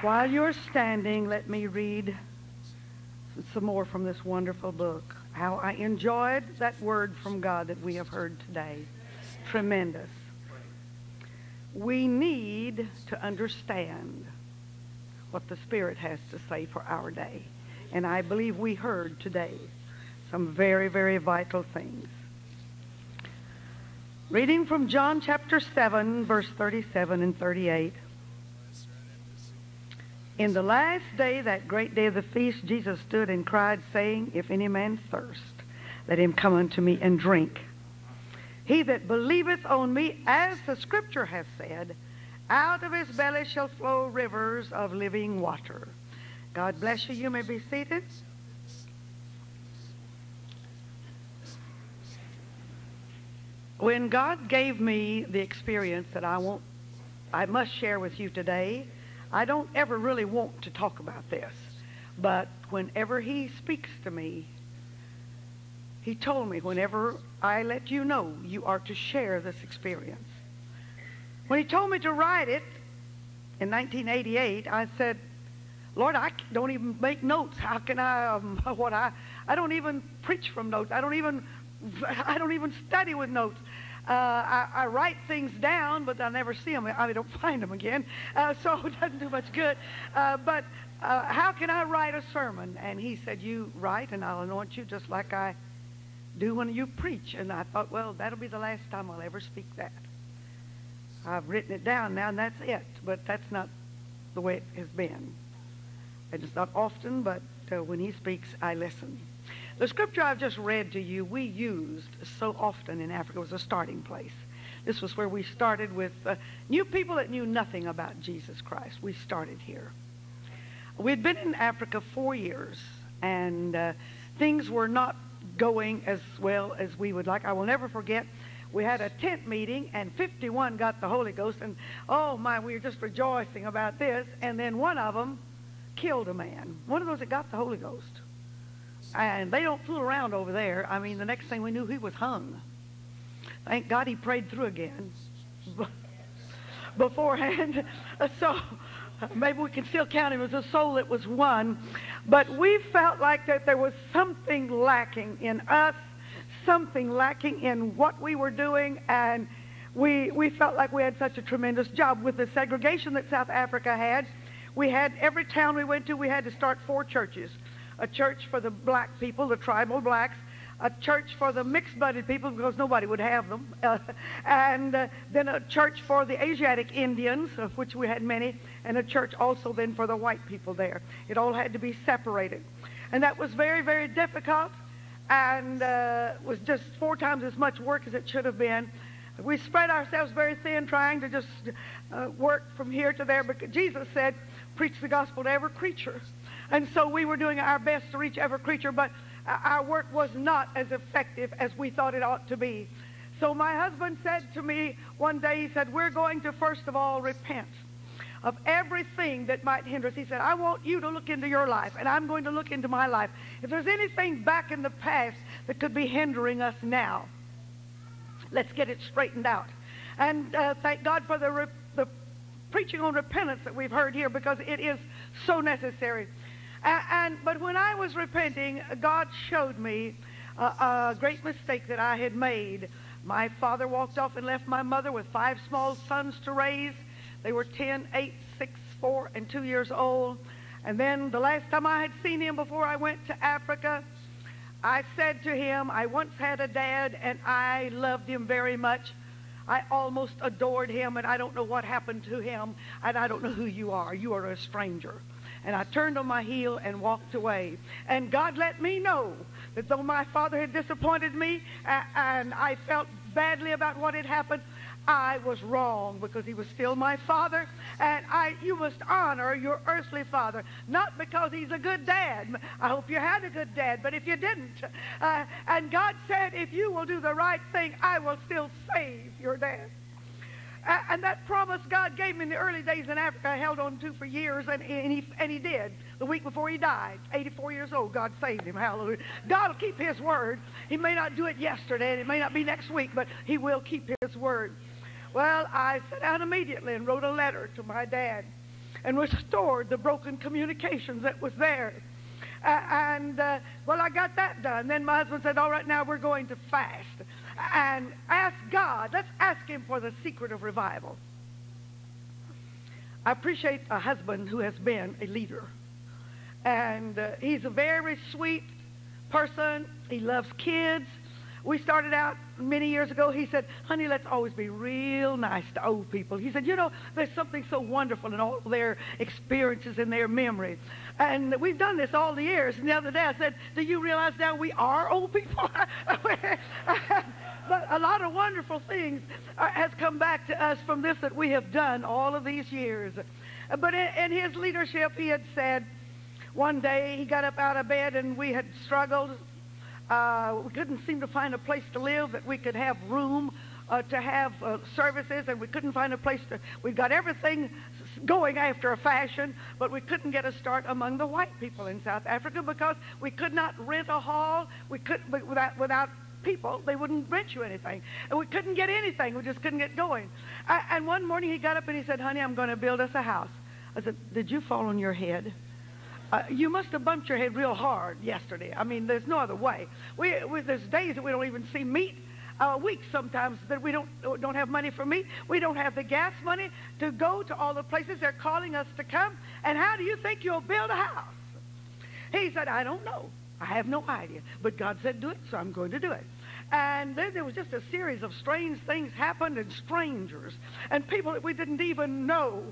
While you're standing, let me read some more from this wonderful book. How I enjoyed that word from God that we have heard today. Tremendous. We need to understand what the Spirit has to say for our day. And I believe we heard today some very, very vital things. Reading from John chapter 7, verse 37 and 38. In the last day, that great day of the feast, Jesus stood and cried, saying, If any man thirst, let him come unto me and drink. He that believeth on me, as the scripture hath said, out of his belly shall flow rivers of living water. God bless you. You may be seated. When God gave me the experience that I want, I must share with you today, I don't ever really want to talk about this. But whenever he speaks to me, he told me, whenever I let you know, you are to share this experience. When he told me to write it in 1988, I said, Lord, I don't even make notes. How can I, um, what I, I don't even preach from notes. I don't even I don't even study with notes. Uh, I, I, write things down, but I never see them. I don't find them again, uh, so it doesn't do much good. Uh, but uh, how can I write a sermon? And he said, "You write, and I'll anoint you just like I do when you preach." And I thought, well, that'll be the last time I'll ever speak that. I've written it down now, and that's it. But that's not the way it has been. And it's not often, but uh, when he speaks, I listen. The scripture I've just read to you, we used so often in Africa was a starting place. This was where we started with uh, new people that knew nothing about Jesus Christ. We started here. We'd been in Africa four years, and uh, things were not going as well as we would like. I will never forget, we had a tent meeting, and 51 got the Holy Ghost, and oh my, we were just rejoicing about this. And then one of them killed a man, one of those that got the Holy Ghost. And they don't fool around over there. I mean, the next thing we knew, he was hung. Thank God he prayed through again beforehand. So maybe we can still count him as a soul that was won. But we felt like that there was something lacking in us, something lacking in what we were doing, and we, we felt like we had such a tremendous job with the segregation that South Africa had. We had every town we went to, we had to start four churches a church for the black people, the tribal blacks, a church for the mixed-blooded people because nobody would have them, uh, and uh, then a church for the Asiatic Indians, of which we had many, and a church also then for the white people there. It all had to be separated. And that was very, very difficult and uh, was just four times as much work as it should have been. We spread ourselves very thin trying to just uh, work from here to there, but Jesus said, preach the gospel to every creature. And so we were doing our best to reach every creature, but our work was not as effective as we thought it ought to be. So my husband said to me one day, he said, we're going to first of all repent of everything that might hinder us. He said, I want you to look into your life, and I'm going to look into my life. If there's anything back in the past that could be hindering us now, let's get it straightened out. And uh, thank God for the, the preaching on repentance that we've heard here because it is so necessary. And, and, but when I was repenting, God showed me a, a great mistake that I had made. My father walked off and left my mother with five small sons to raise. They were 10, 8, 6, 4, and 2 years old. And then the last time I had seen him before I went to Africa, I said to him, I once had a dad and I loved him very much. I almost adored him and I don't know what happened to him and I don't know who you are. You are a stranger. And I turned on my heel and walked away. And God let me know that though my father had disappointed me and I felt badly about what had happened, I was wrong because he was still my father. And I, you must honor your earthly father, not because he's a good dad. I hope you had a good dad, but if you didn't, uh, and God said, if you will do the right thing, I will still save your dad. And that promise God gave me in the early days in Africa, I held on to for years, and, and, he, and he did. The week before he died, 84 years old, God saved him. Hallelujah. God will keep his word. He may not do it yesterday, and it may not be next week, but he will keep his word. Well, I sat down immediately and wrote a letter to my dad. and restored the broken communications that was there. Uh, and, uh, well, I got that done. Then my husband said, all right, now we're going to fast. And ask God, let's ask him for the secret of revival. I appreciate a husband who has been a leader. And uh, he's a very sweet person. He loves kids. We started out many years ago. He said, honey, let's always be real nice to old people. He said, you know, there's something so wonderful in all their experiences and their memories. And we've done this all the years. And the other day I said, do you realize now we are old people? but a lot of wonderful things uh, has come back to us from this that we have done all of these years. But in, his leadership, he had said, one day he got up out of bed and we had struggled. Uh, we couldn't seem to find a place to live that we could have room uh, to have uh, services, and we couldn't find a place to. We got everything going after a fashion, but we couldn't get a start among the white people in South Africa because we could not rent a hall. We could without without people, they wouldn't rent you anything. And we couldn't get anything. We just couldn't get going. I, and one morning he got up and he said, honey, I'm going to build us a house. I said, did you fall on your head? Uh, you must have bumped your head real hard yesterday. I mean, there's no other way. We, we, there's days that we don't even see meat. Uh, weeks sometimes that we don't don't have money for meat. We don't have the gas money to go to all the places they're calling us to come. And how do you think you'll build a house? He said, I don't know. I have no idea. But God said, do it, so I'm going to do it. And then there was just a series of strange things happened and strangers and people that we didn't even know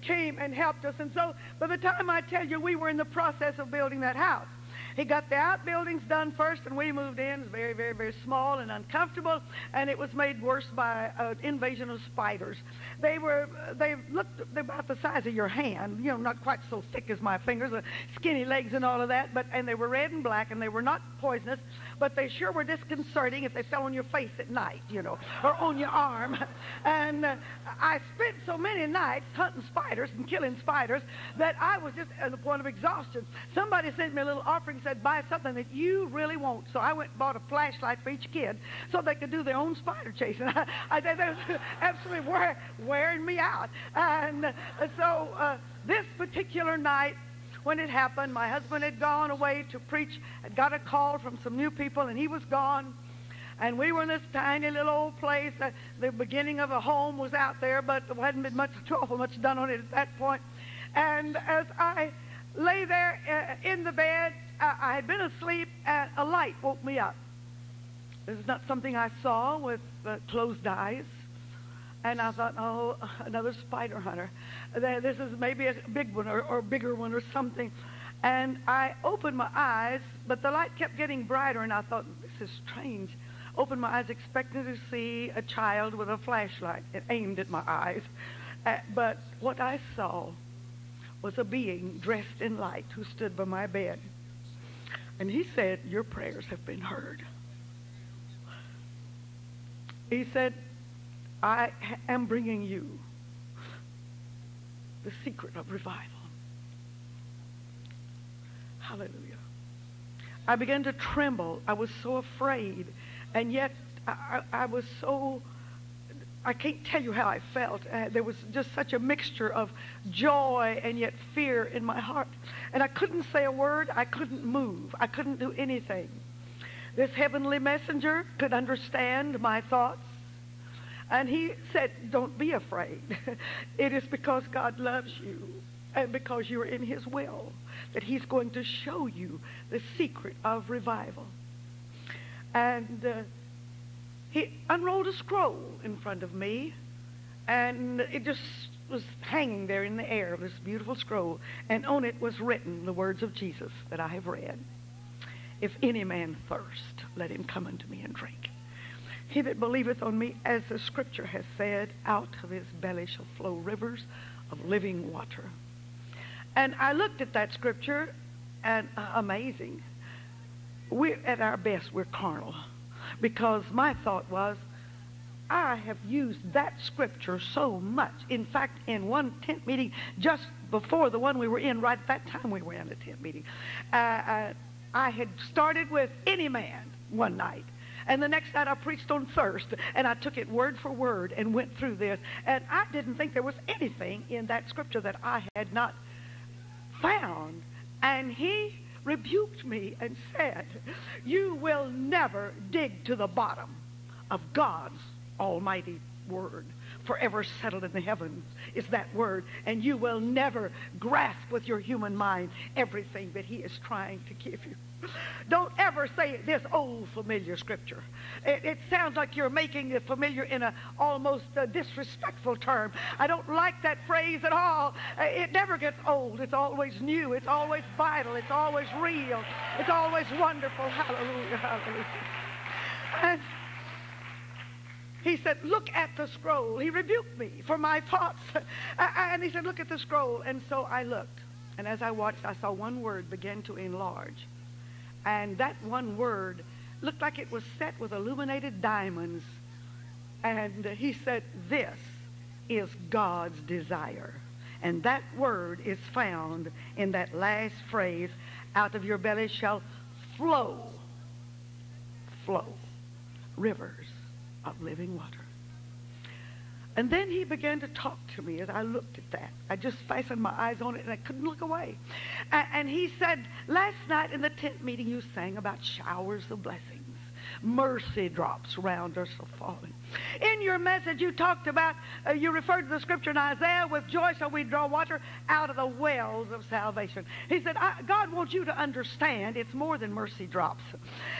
came and helped us. And so by the time I tell you, we were in the process of building that house. He got the outbuildings done first, and we moved in. It was very, very, very small and uncomfortable, and it was made worse by an invasion of spiders. They were, they looked about the size of your hand, you know, not quite so thick as my fingers, uh, skinny legs and all of that, but and they were red and black, and they were not poisonous, but they sure were disconcerting if they fell on your face at night, you know, or on your arm. And uh, I spent so many nights hunting spiders and killing spiders that I was just at the point of exhaustion. Somebody sent me a little offering said, buy something that you really want. So I went and bought a flashlight for each kid so they could do their own spider chasing. I, I they was absolutely wear, wearing me out. And uh, so uh, this particular night, when it happened, my husband had gone away to preach, had got a call from some new people, and he was gone. And we were in this tiny little old place. Uh, the beginning of a home was out there, but there hadn't been much, awful much done on it at that point. And as I lay there uh, in the bed, I had been asleep and a light woke me up. This is not something I saw with uh, closed eyes. And I thought, oh, another spider hunter. This is maybe a big one or, or bigger one or something. And I opened my eyes, but the light kept getting brighter, and I thought, this is strange. Opened my eyes expecting to see a child with a flashlight. It aimed at my eyes. Uh, but what I saw was a being dressed in light who stood by my bed. And he said, Your prayers have been heard. He said, I am bringing you the secret of revival. Hallelujah. I began to tremble. I was so afraid. And yet I, I was so I can't tell you how I felt. Uh, there was just such a mixture of joy and yet fear in my heart. And I couldn't say a word. I couldn't move. I couldn't do anything. This heavenly messenger could understand my thoughts. And he said, Don't be afraid. it is because God loves you and because you're in his will that he's going to show you the secret of revival. And. Uh, he unrolled a scroll in front of me, and it just was hanging there in the air, this beautiful scroll, and on it was written the words of Jesus that I have read. If any man thirst, let him come unto me and drink. He that believeth on me, as the scripture has said, out of his belly shall flow rivers of living water. And I looked at that scripture, and uh, amazing. We, at our best, we're carnal because my thought was, I have used that scripture so much. In fact, in one tent meeting, just before the one we were in, right at that time we were in a tent meeting, uh, uh, I had started with any man one night. And the next night I preached on thirst, and I took it word for word and went through this. And I didn't think there was anything in that scripture that I had not found. And he rebuked me and said, You will never dig to the bottom of God's almighty word forever settled in the heavens is that word. And you will never grasp with your human mind everything that he is trying to give you. Don't ever say this old familiar scripture. It, it sounds like you're making it familiar in a almost a disrespectful term. I don't like that phrase at all. Uh, it never gets old. It's always new. It's always vital. It's always real. It's always wonderful. Hallelujah. Hallelujah. And he said, Look at the scroll. He rebuked me for my thoughts. and he said, Look at the scroll. And so I looked. And as I watched, I saw one word begin to enlarge. And that one word looked like it was set with illuminated diamonds. And he said, This is God's desire. And that word is found in that last phrase out of your belly shall flow, flow rivers of living water. And then he began to talk to me as I looked at that. I just fastened my eyes on it and I couldn't look away. And, he said, Last night in the tent meeting, you sang about showers of blessings mercy drops around us are falling. In your message, you talked about, uh, you referred to the scripture in Isaiah, with joy shall we draw water out of the wells of salvation. He said, God wants you to understand it's more than mercy drops.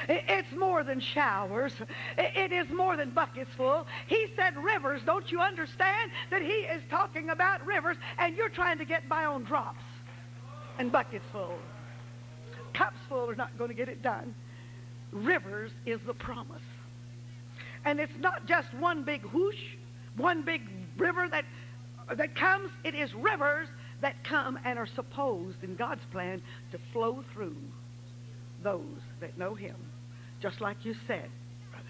It's more than showers. It is more than buckets full. He said rivers. Don't you understand that he is talking about rivers and you're trying to get by on drops and buckets full. Cups full are not going to get it done rivers is the promise. And it's not just one big whoosh, one big river that, that comes. It is rivers that come and are supposed in God's plan to flow through those that know him. Just like you said, brother.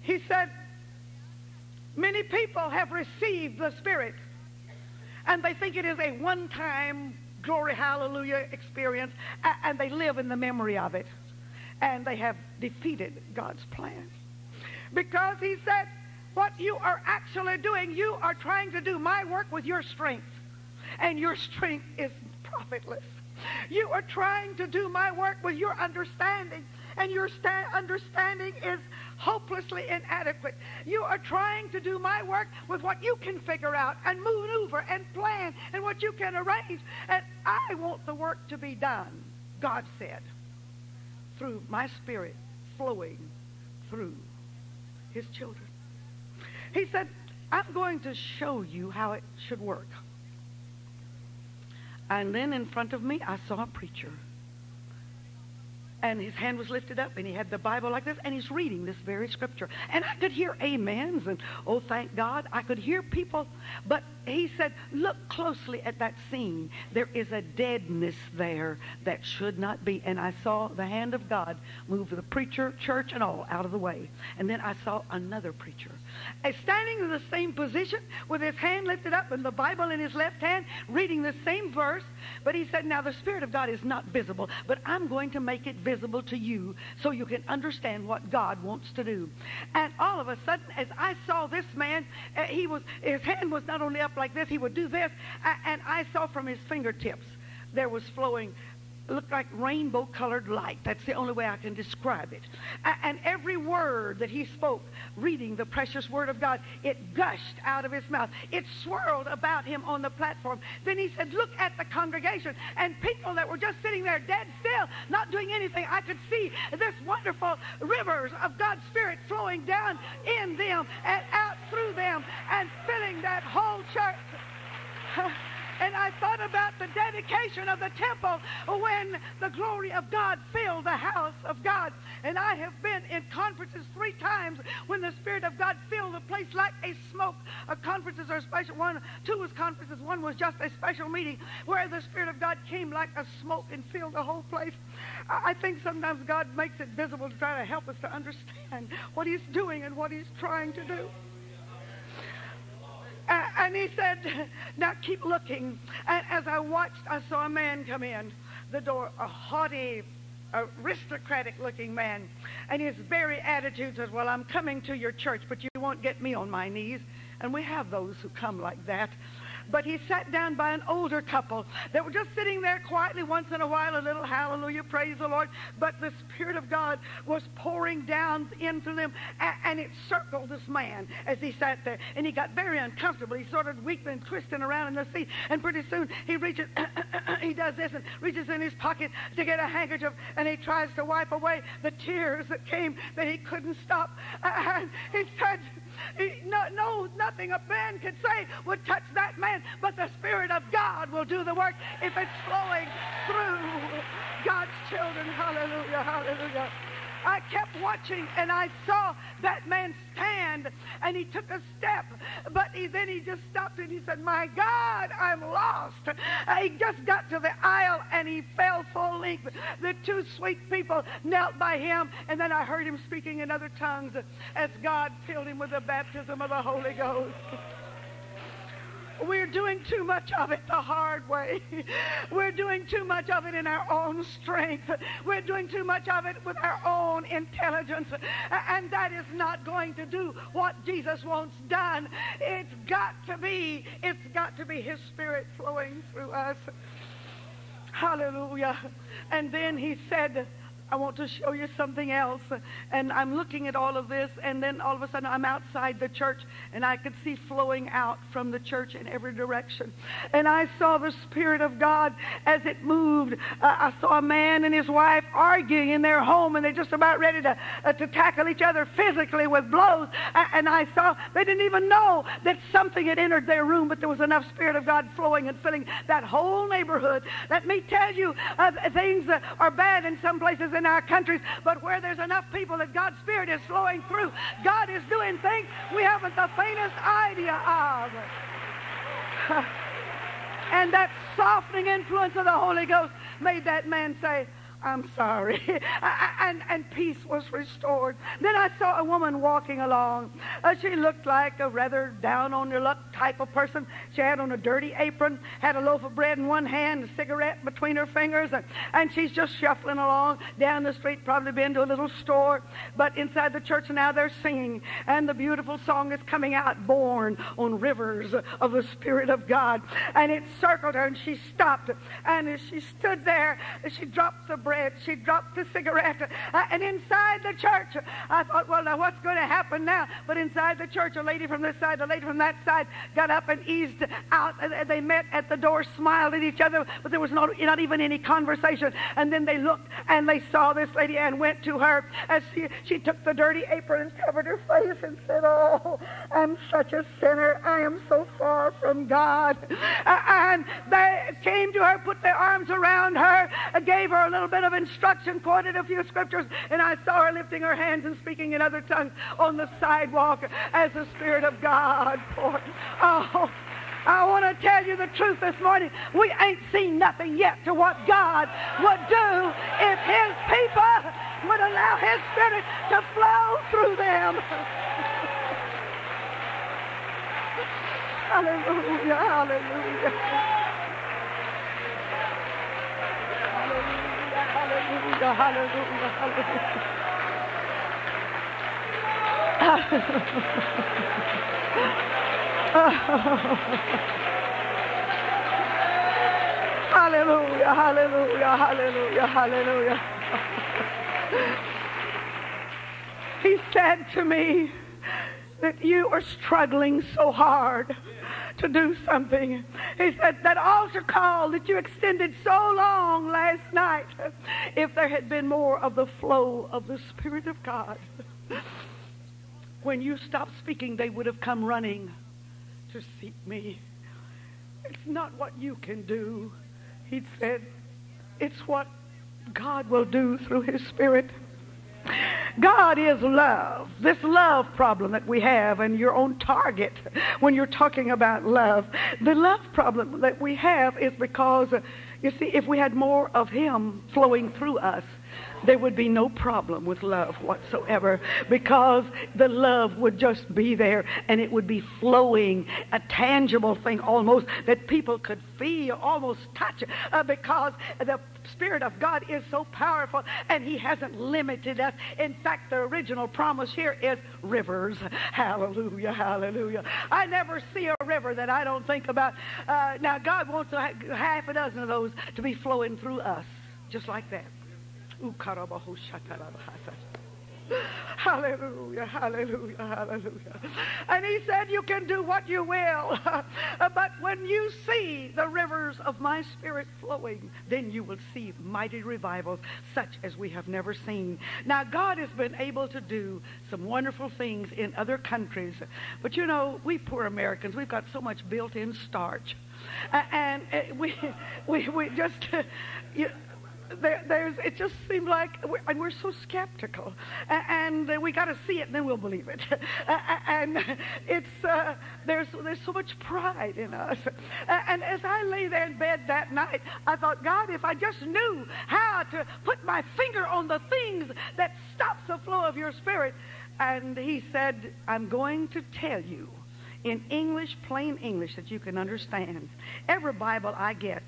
He said, many people have received the Spirit and they think it is a one-time glory hallelujah experience and they live in the memory of it and they have defeated God's plan. Because he said, what you are actually doing, you are trying to do my work with your strength. And your strength is profitless. You are trying to do my work with your understanding. And your sta- understanding is hopelessly inadequate. You are trying to do my work with what you can figure out and maneuver and plan and what you can arrange. And I want the work to be done, God said through my spirit flowing through his children. He said, I'm going to show you how it should work. And then in front of me, I saw a preacher and his hand was lifted up and he had the Bible like this and he's reading this very scripture. And I could hear amens and oh thank God. I could hear people, but he said, look closely at that scene. There is a deadness there that should not be. And I saw the hand of God move the preacher, church, and all out of the way. And then I saw another preacher standing in the same position with his hand lifted up and the Bible in his left hand, reading the same verse. But he said, now the Spirit of God is not visible, but I'm going to make it visible to you so you can understand what God wants to do. And all of a sudden, as I saw this man, uh, he was his hand was not only up like this, he would do this, and I saw from his fingertips there was flowing looked like rainbow colored light. That's the only way I can describe it. And every word that he spoke, reading the precious word of God, it gushed out of his mouth. It swirled about him on the platform. Then he said, Look at the congregation and people that were just sitting there dead still, not doing anything. I could see this wonderful rivers of God's Spirit flowing down in them and out through them and filling that whole church. And I thought about the dedication of the temple when the glory of God filled the house of God. And I have been in conferences three times when the Spirit of God filled the place like a smoke. A conferences are special. One, two was conferences. One was just a special meeting where the Spirit of God came like a smoke and filled the whole place. I think sometimes God makes it visible to try to help us to understand what He's doing and what He's trying to do. And he said, now keep looking. And as I watched, I saw a man come in the door, a haughty, aristocratic looking man. And his very attitude says, Well, I'm coming to your church, but you won't get me on my knees. And we have those who come like that but he sat down by an older couple that were just sitting there quietly once in a while, a little hallelujah, praise the Lord. But the Spirit of God was pouring down into them, and it circled this man as he sat there. And he got very uncomfortable. He started weeping and twisting around in the seat, and pretty soon he reaches, he does this and reaches in his pocket to get a handkerchief, and he tries to wipe away the tears that came that he couldn't stop. And he said, no, no, nothing a man could say would touch that man, but the Spirit of God will do the work if it's flowing through God's children. Hallelujah, hallelujah. I kept watching and I saw that man stand and he took a step, but he, then he just stopped and he said, My God, I'm lost. Uh, he just got to the aisle and he fell full length. The two sweet people knelt by him and then I heard him speaking in other tongues as God filled him with the baptism of the Holy Ghost. We're doing too much of it the hard way. We're doing too much of it in our own strength. We're doing too much of it with our own intelligence. And that is not going to do what Jesus wants done. It's got to be, it's got to be His Spirit flowing through us. Hallelujah. And then he said, I want to show you something else. And I'm looking at all of this, and then all of a sudden I'm outside the church, and I could see flowing out from the church in every direction. And I saw the Spirit of God as it moved. Uh, I saw a man and his wife arguing in their home, and they're just about ready to, uh, to tackle each other physically with blows. Uh, and I saw they didn't even know that something had entered their room, but there was enough Spirit of God flowing and filling that whole neighborhood. Let me tell you, uh, things are bad in some places in our countries, but where there's enough people that God's Spirit is flowing through, God is doing things we haven't the faintest idea of. and that softening influence of the Holy Ghost made that man say, I'm sorry. and, and peace was restored. Then I saw a woman walking along. Uh, she looked like a rather down on your luck type of person. She had on a dirty apron, had a loaf of bread in one hand, a cigarette between her fingers, and, and she's just shuffling along down the street, probably been to a little store. But inside the church now they're singing, and the beautiful song is coming out, born on rivers of the Spirit of God. And it circled her, and she stopped. And as she stood there, she dropped the bread. She dropped the cigarette. Uh, and inside the church, I thought, well, now what's going to happen now? But inside the church, a lady from this side, a lady from that side got up and eased out. And They met at the door, smiled at each other, but there was not, not even any conversation. And then they looked and they saw this lady and went to her as she, she took the dirty apron and covered her face and said, Oh, I'm such a sinner. I am so far from God. Uh, and they came to her, put their arms around her, gave her a little bit of instruction, quoted a few scriptures, and I saw her lifting her hands and speaking in other tongues on the sidewalk as the Spirit of God poured. Oh, I want to tell you the truth this morning. We ain't seen nothing yet to what God would do if His people would allow His Spirit to flow through them. hallelujah, hallelujah. Hallelujah, hallelujah, hallelujah. hallelujah, hallelujah, hallelujah, he said to me that you are struggling so hard to do something. He said, That altar call that you extended so long last night, if there had been more of the flow of the Spirit of God, when you stopped speaking, they would have come running to seek me. It's not what you can do, he said. It's what God will do through his Spirit. God is love. This love problem that we have, and you're on target when you're talking about love. The love problem that we have is because, you see, if we had more of Him flowing through us, there would be no problem with love whatsoever because the love would just be there and it would be flowing, a tangible thing almost that people could feel, almost touch, uh, because the Spirit of God is so powerful and He hasn't limited us. In fact, the original promise here is rivers. Hallelujah, hallelujah. I never see a river that I don't think about. Uh, now, God wants half a dozen of those to be flowing through us, just like that. Hallelujah, hallelujah, hallelujah. And he said, You can do what you will, but when you see the rivers of my spirit flowing, then you will see mighty revivals such as we have never seen. Now, God has been able to do some wonderful things in other countries, but you know, we poor Americans, we've got so much built in starch. And eh, we, we, we just, you, there, there's, it just seemed like, we're, and we're so skeptical, and, and we got to see it, and then we'll believe it. and it's uh, there's there's so much pride in us. And as I lay there in bed that night, I thought, God, if I just knew how to put my finger on the things that stops the flow of your spirit, and He said, I'm going to tell you in English, plain English that you can understand. Every Bible I get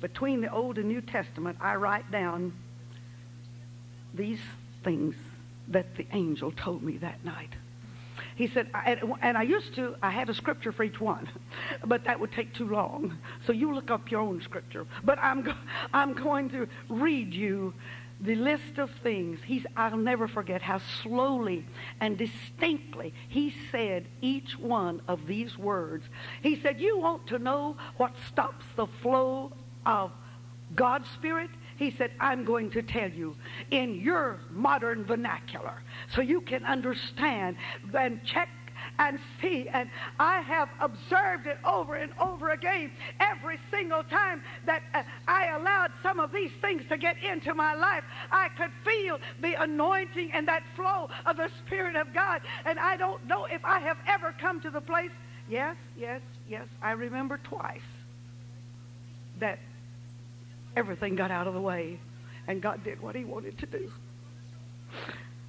between the Old and New Testament, I write down these things that the angel told me that night. He said, and I used to, I had a scripture for each one, but that would take too long. So you look up your own scripture. But I'm, go, I'm going to read you the list of things. He's, I'll never forget how slowly and distinctly he said each one of these words. He said, You want to know what stops the flow of God's Spirit, he said, I'm going to tell you in your modern vernacular so you can understand and check and see. And I have observed it over and over again every single time that uh, I allowed some of these things to get into my life. I could feel the anointing and that flow of the Spirit of God. And I don't know if I have ever come to the place. Yes, yes, yes. I remember twice that everything got out of the way and God did what he wanted to do.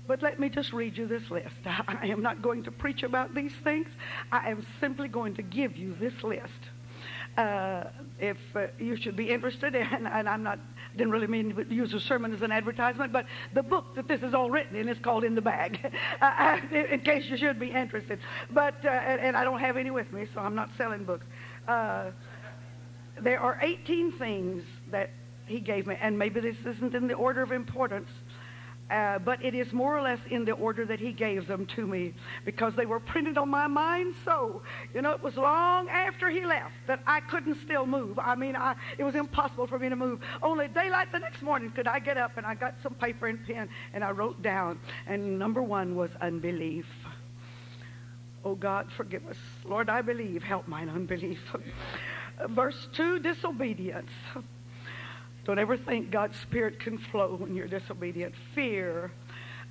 But let me just read you this list. I am not going to preach about these things. I am simply going to give you this list. Uh, if uh, you should be interested, and, and, I'm not, didn't really mean to use a sermon as an advertisement, but the book that this is all written in is called In the Bag, uh, in case you should be interested. But, uh, and, and, I don't have any with me, so I'm not selling books. Uh, there are 18 things that he gave me, and maybe this isn't in the order of importance, uh, but it is more or less in the order that he gave them to me because they were printed on my mind. So you know it was long after he left that i couldn't still move. I mean I, it was impossible for me to move. Only daylight the next morning could i get up and i got some paper and pen and i wrote down. And number one was unbelief. Oh god forgive us. Lord i believe. Help mine unbelief. Verse 2 disobedience don't ever think God's Spirit can flow when you're disobedient. Fear.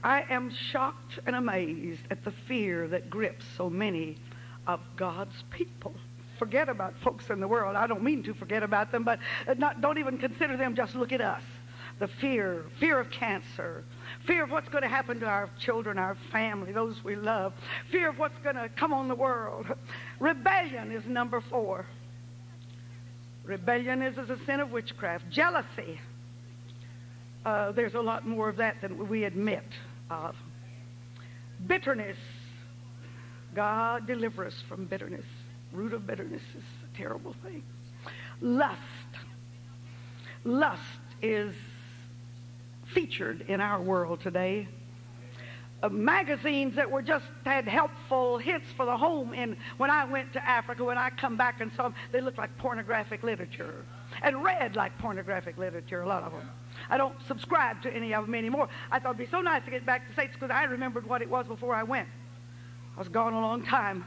I am shocked and amazed at the fear that grips so many of God's people. Forget about folks in the world. I don't mean to forget about them, but uh, not, don't even consider them. Just look at us. The fear, fear of cancer, fear of what's going to happen to our children, our family, those we love, fear of what's going to come on the world. Rebellion is number four. Rebellion is, is a sin of witchcraft. Jealousy. Uh, there's a lot more of that than we admit of. Bitterness. God deliver us from bitterness. Root of bitterness is a terrible thing. Lust. Lust is featured in our world today magazines that were just had helpful hints for the home. And when I went to Africa, when I come back and saw them, they looked like pornographic literature and read like pornographic literature, a lot of them. I don't subscribe to any of them anymore. I thought it'd be so nice to get back to States because I remembered what it was before I went. I was gone a long time.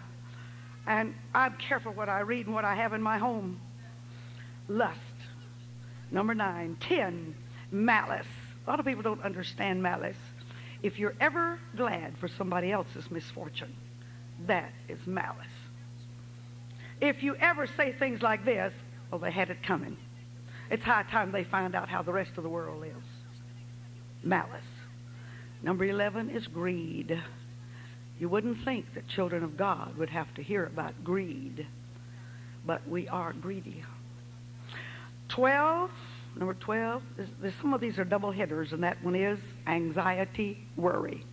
And I'm careful what I read and what I have in my home. Lust. Number nine. Ten. Malice. A lot of people don't understand malice. If you're ever glad for somebody else's misfortune, that is malice. If you ever say things like this, oh, they had it coming. It's high time they find out how the rest of the world lives. malice. Number 11 is greed. You wouldn't think that children of God would have to hear about greed, but we are greedy. 12, number 12, is, some of these are double hitters, and that one is anxiety, worry.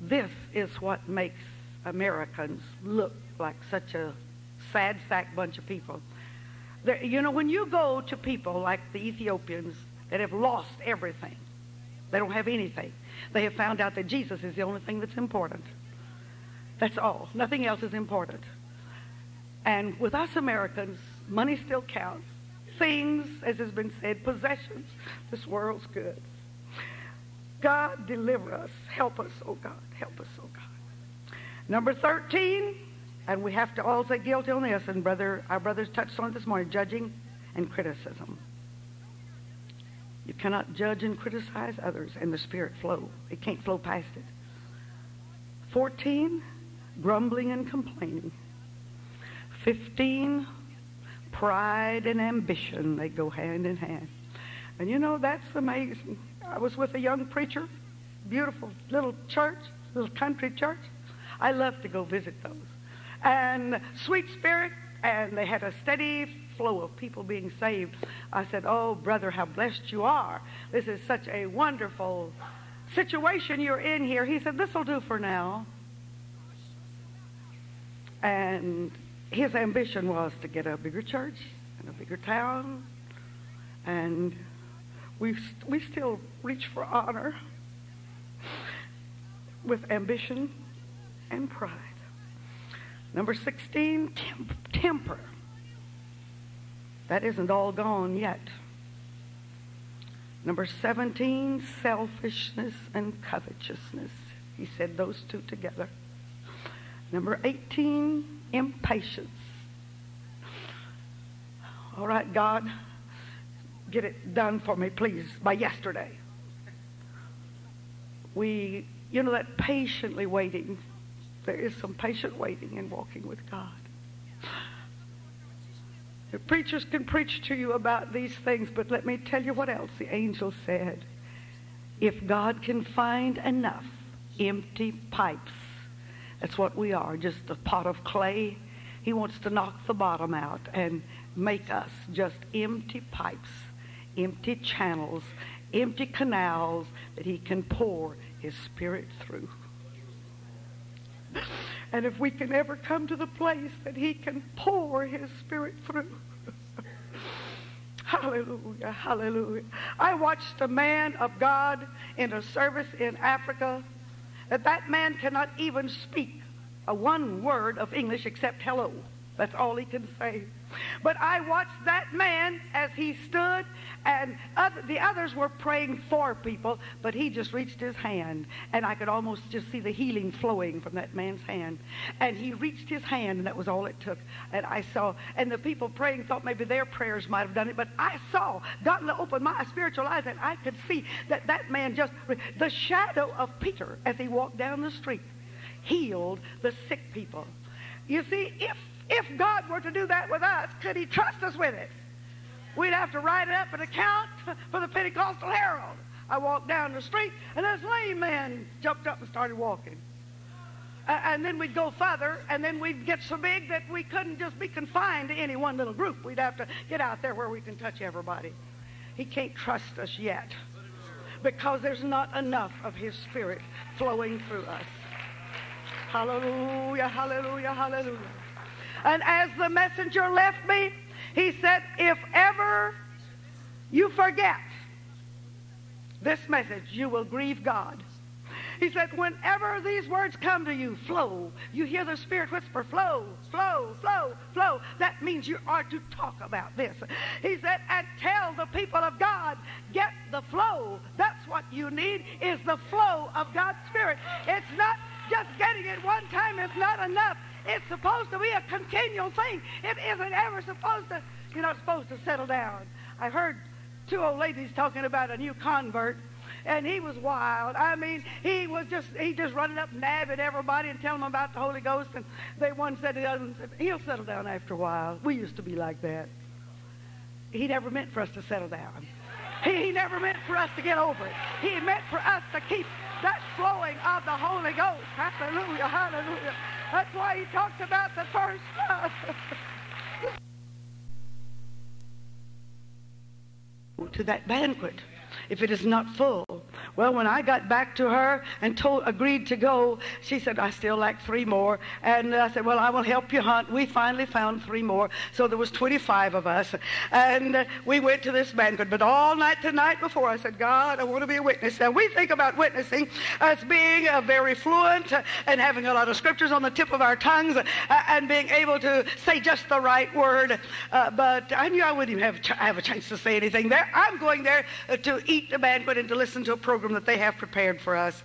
This is what makes Americans look like such a sad sack bunch of people. There, you know, when you go to people like the Ethiopians that have lost everything, they don't have anything. They have found out that Jesus is the only thing that's important. That's all. Nothing else is important. And with us Americans, money still counts. Things, as has been said, possessions, this world's goods. God, deliver us. Help us, oh God. Help us, oh God. Number 13, and we have to all say guilty on this, and brother, our brothers touched on it this morning, judging and criticism. You cannot judge and criticize others and the Spirit flow. It can't flow past it. 14, grumbling and complaining. 15, pride and ambition. They go hand in hand. And you know, that's amazing. I was with a young preacher, beautiful little church, little country church. I love to go visit those. And sweet spirit, and they had a steady flow of people being saved. I said, Oh, brother, how blessed you are. This is such a wonderful situation you're in here. He said, This will do for now. And his ambition was to get a bigger church and a bigger town. And we, we still reach for honor with ambition and pride. Number 16, temper. That isn't all gone yet. Number 17, selfishness and covetousness. He said those two together. Number 18, impatience. All right, God, get it done for me, please, by yesterday. We, you know, that patiently waiting, there is some patient waiting in walking with God. The preachers can preach to you about these things, but let me tell you what else the angel said. If God can find enough empty pipes, that's what we are, just a pot of clay. He wants to knock the bottom out and make us just empty pipes, empty channels, empty canals that he can pour his spirit through. And if we can ever come to the place that he can pour his spirit through. hallelujah, hallelujah. I watched a man of God in a service in Africa that that man cannot even speak a one word of English except hello. That's all he can say. But I watched that man as he stood, and other, the others were praying for people, but he just reached his hand, and I could almost just see the healing flowing from that man's hand. And he reached his hand, and that was all it took. And I saw, and the people praying thought maybe their prayers might have done it, but I saw, God opened my spiritual eyes, and I could see that that man just, the shadow of Peter as he walked down the street, healed the sick people. You see, if if God were to do that with us, could he trust us with it? We'd have to write it up an account for the Pentecostal Herald. I walked down the street, and this lame man jumped up and started walking. and then we'd go further, and then we'd get so big that we couldn't just be confined to any one little group. We'd have to get out there where we can touch everybody. He can't trust us yet because there's not enough of His Spirit flowing through us. Hallelujah, hallelujah, hallelujah. And as the messenger left me, he said, If ever you forget this message, you will grieve God. He said, whenever these words come to you, flow. You hear the Spirit whisper, flow, flow, flow, flow. That means you are to talk about this. He said, and tell the people of God, get the flow. That's what you need is the flow of God's Spirit. It's not just getting it one time is not enough. It's supposed to be a continual thing. It isn't ever supposed to, you're not supposed to settle down. I heard two old ladies talking about a new convert, and he was wild. I mean, he was just, he just running up nabbing everybody and telling them about the Holy Ghost, and they one said the other, he'll settle down after a while. We used to be like that. He never meant for us to settle down. He, he never meant for us to get over it. He meant for us to keep that flowing of the Holy Ghost. Hallelujah, hallelujah. That's why he talks about the first love. to that banquet if it is not full. Well, when I got back to her and told, agreed to go, she said, I still lack three more. And I said, well, I will help you hunt. We finally found three more. So there was 25 of us. And uh, we went to this banquet. But all night the night before, I said, God, I want to be a witness. Now, we think about witnessing as being uh, very fluent uh, and having a lot of scriptures on the tip of our tongues and being able to say just the right word. Uh, but I knew I wouldn't have, have a chance to say anything there. I'm going there to eat the banquet and to listen to a program that they have prepared for us.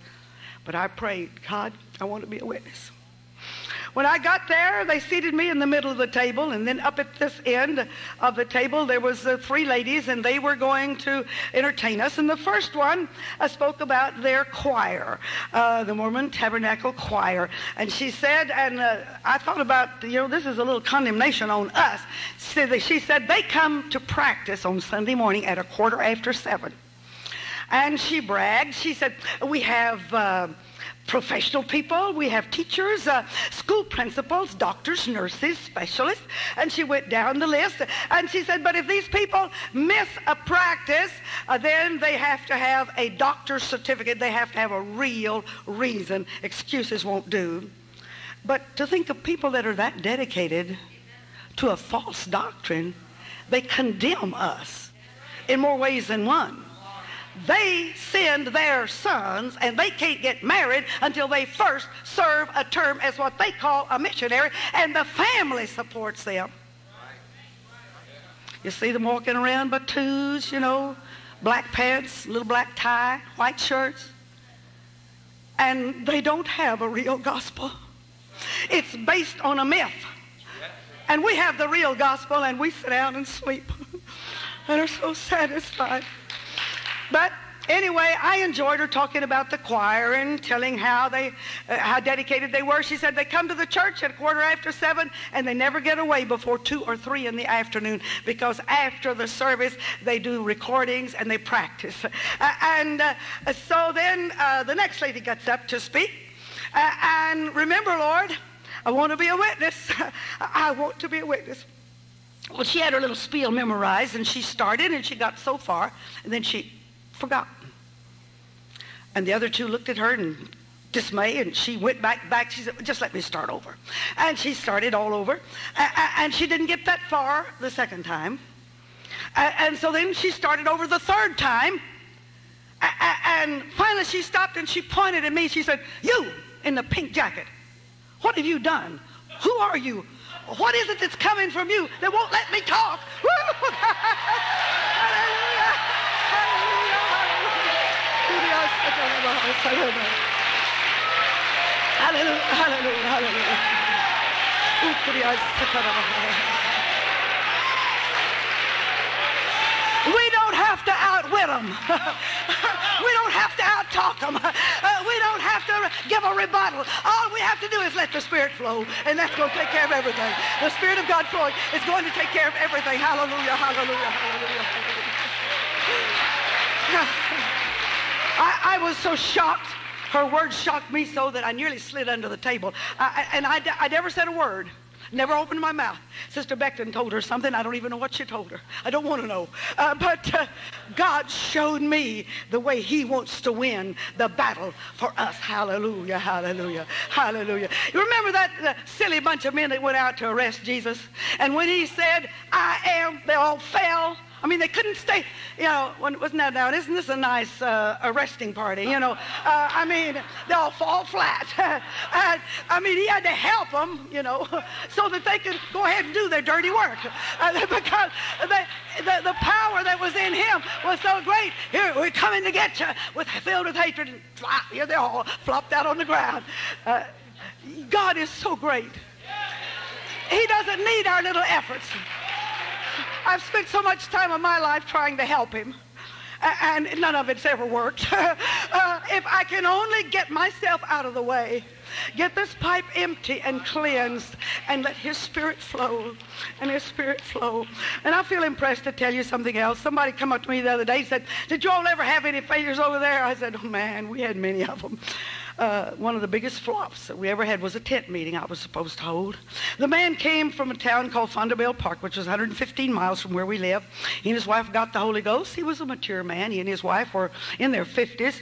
But I prayed, God, I want to be a witness. When I got there, they seated me in the middle of the table, and then up at this end of the table, there was uh, three ladies, and they were going to entertain us. And the first one uh, spoke about their choir, uh, the Mormon Tabernacle Choir. And she said, and uh, I thought about, you know, this is a little condemnation on us. She said, they come to practice on Sunday morning at a quarter after seven. And she bragged. She said, we have uh, professional people, we have teachers, uh, school principals, doctors, nurses, specialists. And she went down the list. And she said, but if these people miss a practice, uh, then they have to have a doctor's certificate. They have to have a real reason. Excuses won't do. But to think of people that are that dedicated to a false doctrine, they condemn us in more ways than one they send their sons and they can't get married until they first serve a term as what they call a missionary and the family supports them. You see them walking around by twos, you know, black pants, little black tie, white shirts. And they don't have a real gospel. It's based on a myth. And we have the real gospel and we sit down and sleep and are so satisfied. But anyway, I enjoyed her talking about the choir and telling how they, uh, how dedicated they were. She said they come to the church at a quarter after seven and they never get away before two or three in the afternoon because after the service they do recordings and they practice. Uh, and uh, so then uh, the next lady gets up to speak. Uh, and remember, Lord, I want to be a witness. I want to be a witness. Well, she had her little spiel memorized, and she started, and she got so far, and then she forgotten. And the other two looked at her in dismay, and she went back, back. She said, just let me start over. And she started all over. And she didn't get that far the second time. And so then she started over the third time. And finally she stopped and she pointed at me. She said, you in the pink jacket, what have you done? Who are you? What is it that's coming from you that won't let me talk? We don't have to outwit them. we don't have to outtalk them. Uh, we don't have to give a rebuttal. All we have to do is let the Spirit flow, and that's going to take care of everything. The Spirit of God flowing is going to take care of everything. Hallelujah, hallelujah, hallelujah. hallelujah. I, I was so shocked. Her words shocked me so that I nearly slid under the table. I, and I, I never said a word. Never opened my mouth. Sister Beckton told her something. I don't even know what she told her. I don't want to know. Uh, but uh, God showed me the way He wants to win the battle for us. Hallelujah, hallelujah, hallelujah. You remember that uh, silly bunch of men that went out to arrest Jesus? And when He said, I am, they all fell. I mean, they couldn't stay, you know, wasn't that now? Isn't this a nice uh, arresting party? You know, uh, I mean, they all fall flat. and, I mean, he had to help them, you know, so that they could go ahead and do their dirty work. Uh, because the, the, power that was in him was so great. Here, we're coming to get you, with, filled with hatred. And flop, here they all flopped out on the ground. Uh, God is so great. He doesn't need our little efforts. I've spent so much time of my life trying to help him. And none of it's ever worked. uh, if I can only get myself out of the way get this pipe empty and cleansed and let his spirit flow and his spirit flow. And I feel impressed to tell you something else. Somebody come up to me the other day and said, did you all ever have any failures over there? I said, oh man, we had many of them uh, one of the biggest flops that we ever had was a tent meeting I was supposed to hold. The man came from a town called Vanderbijlpark, which was 115 miles from where we live. He and his wife got the Holy Ghost. He was a mature man. He and his wife were in their 50s.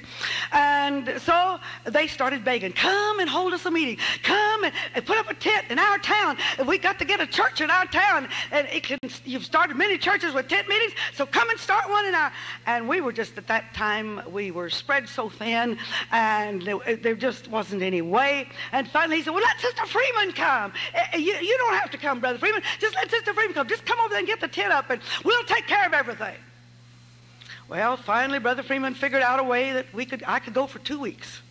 And so they started begging, come and hold us a meeting. Come and, and put up a tent in our town. We got to get a church in our town. And it can, you've started many churches with tent meetings, so come and start one in our... And we were just, at that time, we were spread so thin, and there just wasn't any way. And finally he said, well, let Sister Freeman come. Eh, eh, you, you don't have to come, Brother Freeman. Just let Sister Freeman come. Just come over there and get the tent up, and we'll take care of everything. Well, finally, Brother Freeman figured out a way that we could, I could go for two weeks.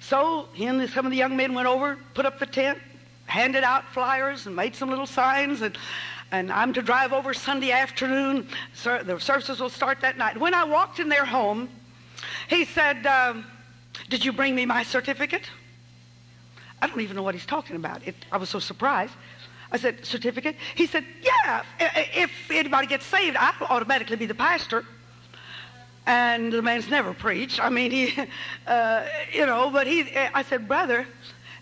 So he and some of the young men went over, put up the tent, handed out flyers, and made some little signs. And, and I'm to drive over Sunday afternoon. So the services will start that night. When I walked in their home, he said, um, did you bring me my certificate? I don't even know what he's talking about. It, I was so surprised. I said, certificate? He said, yeah, if anybody gets saved, I'll automatically be the pastor. And the man's never preached. I mean, he, uh, you know, but he, I said, brother,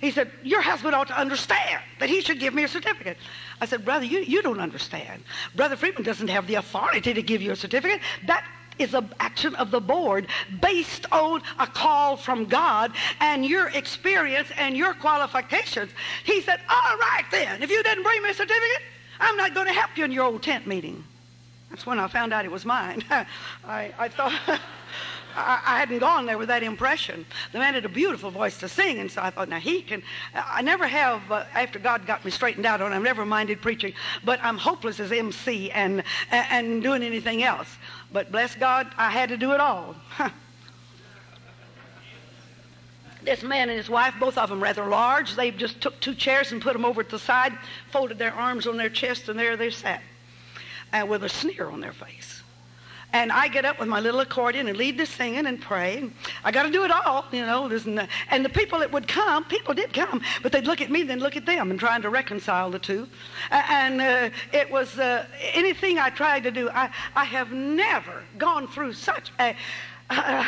he said, your husband ought to understand that he should give me a certificate. I said, brother, you, you don't understand. Brother Freeman doesn't have the authority to give you a certificate. That is an action of the board based on a call from God and your experience and your qualifications. He said, all right then, if you didn't bring me a certificate, I'm not going to help you in your old tent meeting. That's when I found out it was mine. I, I thought... I, hadn't gone there with that impression. The man had a beautiful voice to sing, and so I thought, now he can. I never have, uh, after God got me straightened out on, I've never minded preaching, but I'm hopeless as MC and and doing anything else. But bless God, I had to do it all. this man and his wife, both of them rather large, they just took two chairs and put them over at the side, folded their arms on their chest, and there they sat, and with a sneer on their face. And I get up with my little accordion and lead the singing and pray. I got to do it all, you know. And the people that would come, people did come, but they'd look at me, then look at them, and trying to reconcile the two. And uh, it was uh, anything I tried to do. I, I have never gone through such a. Uh,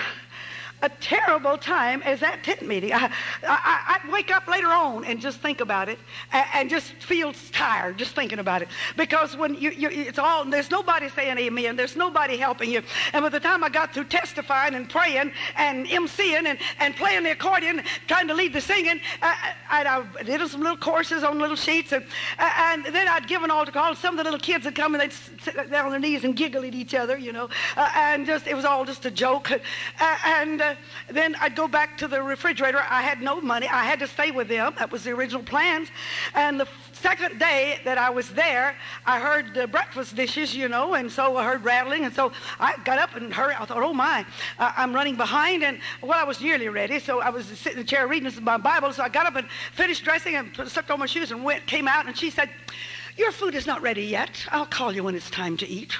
a terrible time as that tent meeting. I, I, would wake up later on and just think about it and, and, just feel tired just thinking about it. Because when you, you, it's all, there's nobody saying amen. There's nobody helping you. And by the time I got through testifying and praying and emceeing and, and playing the accordion, trying to lead the singing, I, I, I did some little courses on little sheets. And, and then I'd give an altar call. Some of the little kids would come and they'd sit down on their knees and giggle at each other, you know. Uh, and just, it was all just a joke. Uh, and uh, then I'd go back to the refrigerator. I had no money. I had to stay with them. That was the original plans. And the second day that I was there, I heard the breakfast dishes, you know, and so I heard rattling. And so I got up and hurried. I thought, oh my, uh, I'm running behind. And well, I was nearly ready. So I was sitting in the chair reading my Bible. So I got up and finished dressing and slipped on my shoes and went, came out. And she said, your food is not ready yet. I'll call you when it's time to eat.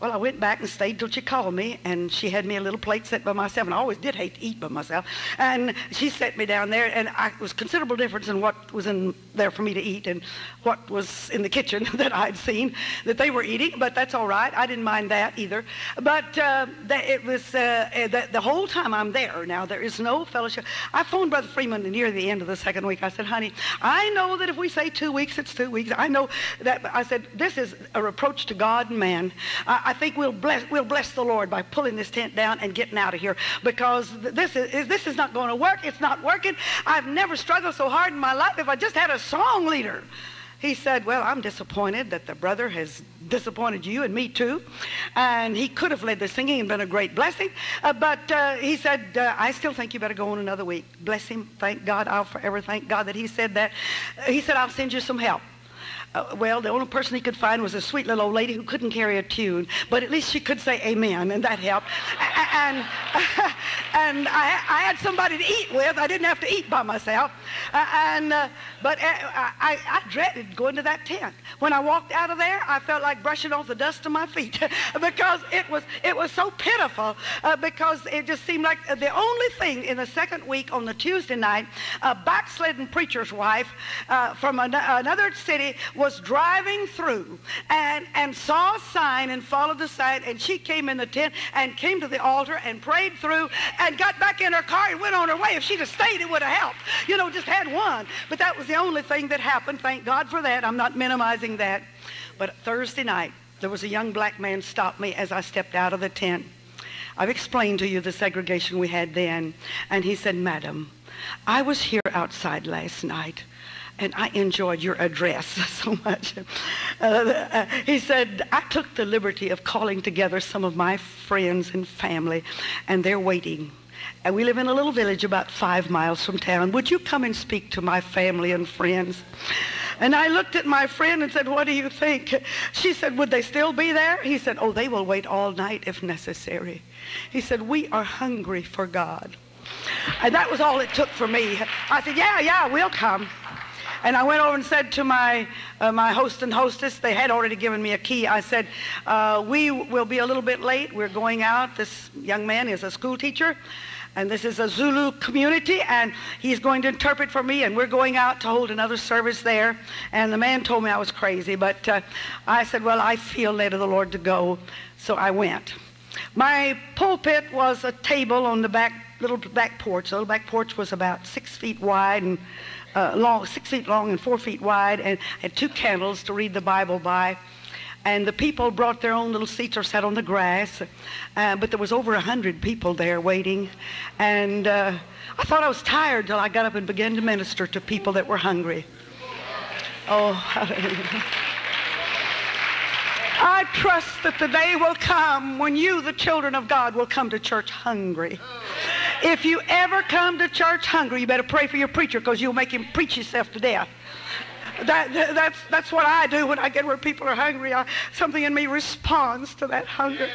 Well, I went back and stayed till she called me, and she had me a little plate set by myself, and I always did hate to eat by myself. And she set me down there, and I, it was considerable difference in what was in there for me to eat and what was in the kitchen that I'd seen that they were eating. But that's all right. I didn't mind that either. But uh, that it was uh, eh, the, the whole time I'm there. Now there is no fellowship. I phoned Brother Freeman near the end of the second week. I said, "Honey, I know that if we say two weeks, it's two weeks. I know that." I said, "This is a reproach to God and man." I, I think we'll bless, we'll bless the Lord by pulling this tent down and getting out of here because this is, this is not going to work. It's not working. I've never struggled so hard in my life if I just had a song leader. He said, Well, I'm disappointed that the brother has disappointed you and me too. And he could have led the singing and been a great blessing. Uh, but uh, he said, uh, I still think you better go on another week. Bless him. Thank God. I'll forever thank God that he said that. he said, I'll send you some help. Uh, well, the only person he could find was a sweet little old lady who couldn't carry a tune, but at least she could say amen, and that helped. and and I, I, had somebody to eat with. I didn't have to eat by myself. Uh, and uh, but uh, I, I, dreaded going to that tent. When I walked out of there, I felt like brushing off the dust of my feet because it was it was so pitiful. Uh, because it just seemed like the only thing in the second week on the Tuesday night, a backslidden preacher's wife from an, another city was driving through and and saw a sign and followed the sign, and she came in the tent and came to the altar and prayed through and got back in her car and went on her way. If she'd have stayed, it would have helped. You know, just had one. But that was the only thing that happened. Thank God for that. I'm not minimizing that. But Thursday night, there was a young black man stopped me as I stepped out of the tent. I've explained to you the segregation we had then. And he said, Madam, I was here outside last night and I enjoyed your address so much. Uh, uh, he said, I took the liberty of calling together some of my friends and family, and they're waiting. And we live in a little village about five miles from town. Would you come and speak to my family and friends? And I looked at my friend and said, What do you think? She said, Would they still be there? He said, Oh, they will wait all night if necessary. He said, We are hungry for God. And that was all it took for me. I said, Yeah, yeah, we'll come. And I went over and said to my, uh, my host and hostess, they had already given me a key. I said, uh, We will be a little bit late. We're going out. This young man is a school teacher. And this is a Zulu community, and he's going to interpret for me, and we're going out to hold another service there. And the man told me I was crazy, but uh, I said, Well, I feel led of the Lord to go. So I went. My pulpit was a table on the back, little back porch. The little back porch was about six feet wide and uh, long, six feet long and four feet wide, and had two candles to read the Bible by. And the people brought their own little seats or sat on the grass. Uh, but there was over a hundred people there waiting. And uh, I thought I was tired till I got up and began to minister to people that were hungry. Oh, hallelujah. I trust that the day will come when you, the children of God, will come to church hungry. If you ever come to church hungry, you better pray for your preacher because you'll make him preach himself to death. That, that's, that's what I do when I get where people are hungry. I, something in me responds to that hunger.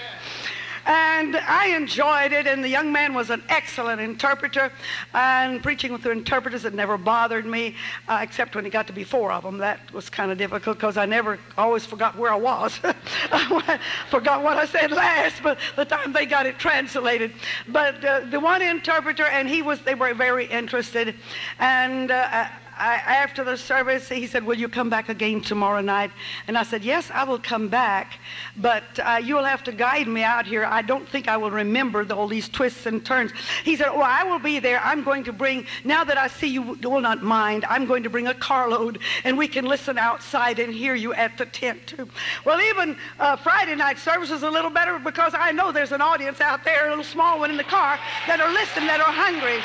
And I enjoyed it, and the young man was an excellent interpreter. And preaching with the interpreters, it never bothered me, uh, except when it got to be four of them. That was kind of difficult because I never always forgot where I was. I forgot what I said last, but the time they got it translated. But uh, the one interpreter, and he was, they were very interested. And uh, I, after the service, he said, Will you come back again tomorrow night? And I said, Yes, I will come back, but uh, you'll have to guide me out here. I don't think I will remember the, all these twists and turns. He said, Well, I will be there. I'm going to bring, now that I see you will not mind, I'm going to bring a carload and we can listen outside and hear you at the tent too. Well, even uh, Friday night service is a little better because I know there's an audience out there, a little small one in the car, that are listening, that are hungry.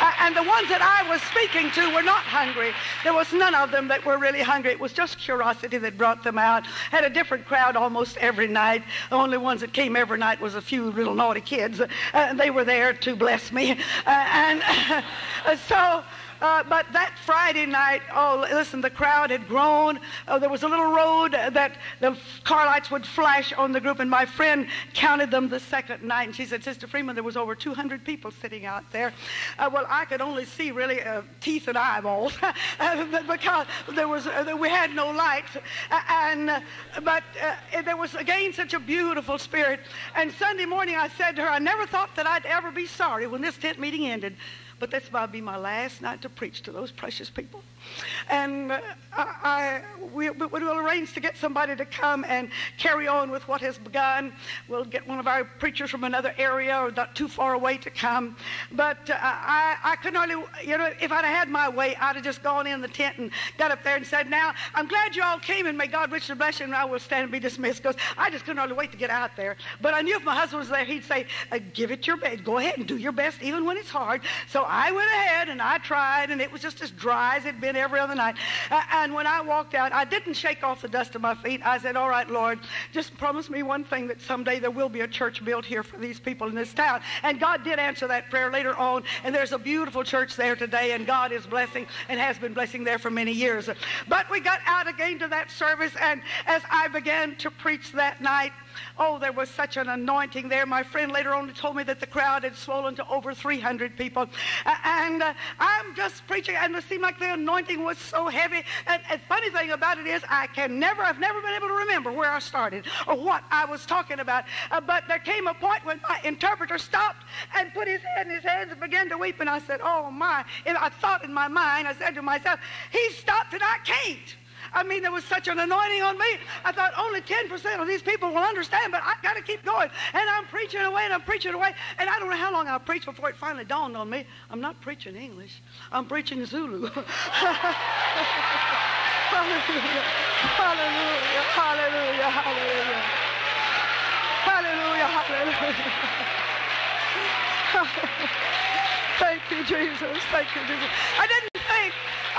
Uh, and the ones that I was speaking to were not hungry hungry. There was none of them that were really hungry. It was just curiosity that brought them out. Had a different crowd almost every night. The only ones that came every night was a few little naughty kids. Uh, they were there to bless me. Uh, and uh, so uh, but that Friday night, oh, listen, the crowd had grown. Uh, there was a little road that the car lights would flash on the group, and my friend counted them the second night, and she said, Sister Freeman, there was over 200 people sitting out there. Uh, well, I could only see really uh, teeth and eyeballs uh, because there was we had no lights, and but there was again such a beautiful spirit. And Sunday morning, I said to her, I never thought that I'd ever be sorry when this tent meeting ended but this might be my last night to preach to those precious people. And uh, I, we, we will arrange to get somebody to come and carry on with what has begun. We'll get one of our preachers from another area or not too far away to come. But uh, I, I could only, you know, if I'd had my way, I'd have just gone in the tent and got up there and said, Now, I'm glad you all came and may God richly bless you, and I will stand and be dismissed because I just couldn't hardly wait to get out there. But I knew if my husband was there, he'd say, uh, Give it your best. Go ahead and do your best, even when it's hard. So I went ahead and I tried, and it was just as dry as it'd been every other night. And when I walked out, I didn't shake off the dust of my feet. I said, All right, Lord, just promise me one thing that someday there will be a church built here for these people in this town. And God did answer that prayer later on, and there's a beautiful church there today, and God is blessing and has been blessing there for many years. But we got out again to that service, and as I began to preach that night, Oh, there was such an anointing there. My friend later on told me that the crowd had swollen to over 300 people. Uh, and uh, I'm just preaching, and it seemed like the anointing was so heavy. And the funny thing about it is, I can never, I've never been able to remember where I started or what I was talking about. Uh, but there came a point when my interpreter stopped and put his head in his hands and began to weep. And I said, Oh, my. And I thought in my mind, I said to myself, He stopped and I can't. I mean, there was such an anointing on me. I thought only 10% of these people will understand, but I got to keep going. And I'm preaching away and I'm preaching away. And I don't know how long I'll preach before it finally dawned on me. I'm not preaching English. I'm preaching Zulu. hallelujah. Hallelujah. Hallelujah. Hallelujah. Hallelujah. Hallelujah. Thank you, Jesus. Thank you, Jesus. I didn't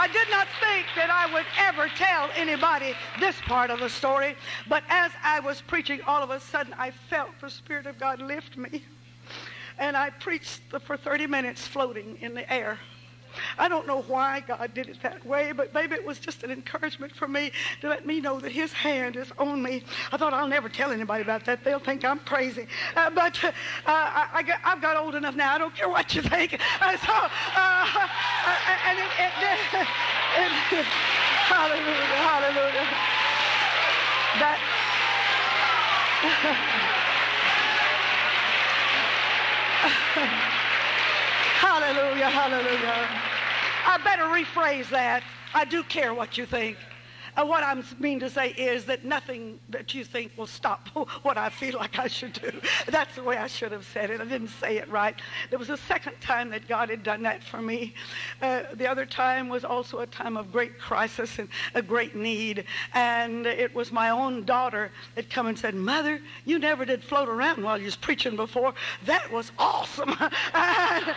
I did not think that I would ever tell anybody this part of the story, but as I was preaching, all of a sudden I felt the Spirit of God lift me. And I preached for 30 minutes floating in the air. I don't know why God did it that way, but maybe it was just an encouragement for me to let me know that His hand is on me. I thought I'll never tell anybody about that. They'll think I'm crazy. Uh, but uh, I, have got old enough now. I don't care what you think. Uh, so, and it, it, it, it, hallelujah, hallelujah. That. hallelujah, hallelujah. I better rephrase that. I do care what you think. Uh, what I mean to say is that nothing that you think will stop what I feel like I should do. That's the way I should have said it. I didn't say it right. There was a second time that God had done that for me. Uh, the other time was also a time of great crisis and a great need. And it was my own daughter that come and said, Mother, you never did float around while you was preaching before. That was awesome. I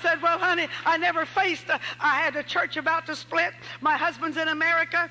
said, Well, honey, I never faced, a, I had a church about to split. My husband's in America. America,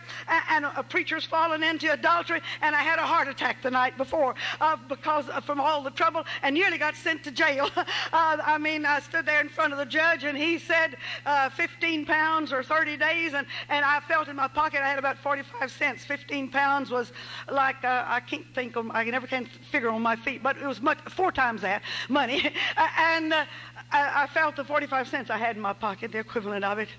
and, a preacher's fallen into adultery, and I had a heart attack the night before uh, because uh, from all the trouble, and nearly got sent to jail. uh, I mean, I stood there in front of the judge, and he said uh, 15 pounds or 30 days, and, and I felt in my pocket I had about 45 cents. 15 pounds was like uh, I can't think of, I never can figure on my feet, but it was much four times that money, and uh, I, I felt the 45 cents I had in my pocket, the equivalent of it.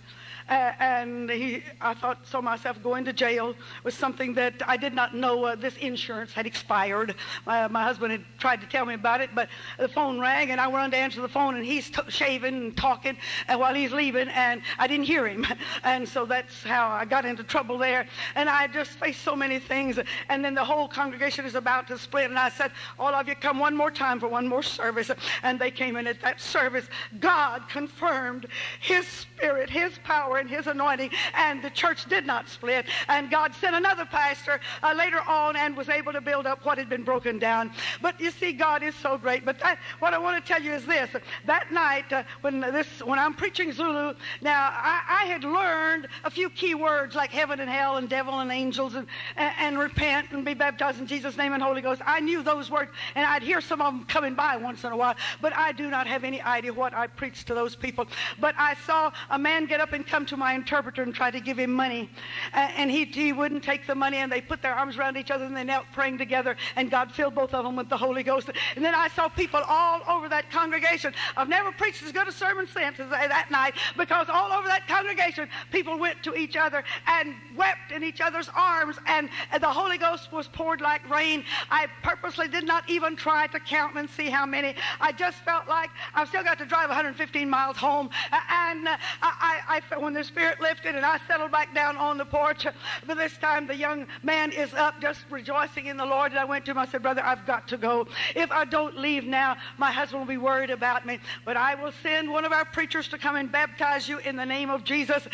Uh, and he, I thought so myself going to jail was something that I did not know uh, this insurance had expired. My, my husband had tried to tell me about it, but the phone rang and I went to answer the phone and he's t- shaving and talking and while he's leaving and I didn't hear him. And so that's how I got into trouble there. And I just faced so many things. And then the whole congregation is about to split. And I said, all of you come one more time for one more service. And they came in at that service. God confirmed his spirit, his power power and his anointing, and the church did not split. And God sent another pastor uh, later on and was able to build up what had been broken down. But you see, God is so great. But that, what I want to tell you is this: that night uh, when this, when I'm preaching Zulu, now I, I, had learned a few key words like heaven and hell and devil and angels and, and, and repent and be baptized in Jesus' name and Holy Ghost. I knew those words, and I'd hear some of them coming by once in a while. But I do not have any idea what I preached to those people. But I saw a man get up and come come to my interpreter and try to give him money. and he, he wouldn't take the money, and they put their arms around each other and they knelt praying together, and God filled both of them with the Holy Ghost. And then I saw people all over that congregation. I've never preached as good a sermon since as that night because all over that congregation, people went to each other and wept in each other's arms, and the Holy Ghost was poured like rain. I purposely did not even try to count and see how many. I just felt like I've still got to drive 115 miles home, and uh, I, I, I when the Spirit lifted and I settled back down on the porch. But this time the young man is up just rejoicing in the Lord. And I went to him, I said, Brother, I've got to go. If I don't leave now, my husband will be worried about me. But I will send one of our preachers to come and baptize you in the name of Jesus.